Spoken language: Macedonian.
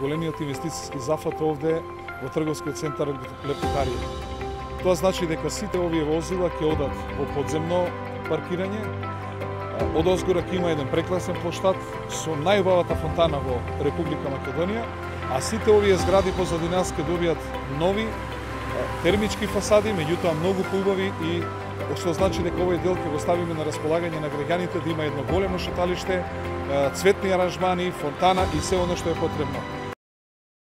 големиот инвестициски зафат овде во трговскиот центар Лепотарија. Тоа значи дека сите овие возила ќе одат во подземно паркирање, од озгора ќе има еден прекрасен плоштад со најубавата фонтана во Република Македонија, а сите овие згради позади нас ќе добијат нови термички фасади, меѓутоа многу поубави и што значи дека овој дел ќе го ставиме на располагање на граѓаните да има едно големо шеталиште, цветни аранжмани, фонтана и се оно што е потребно.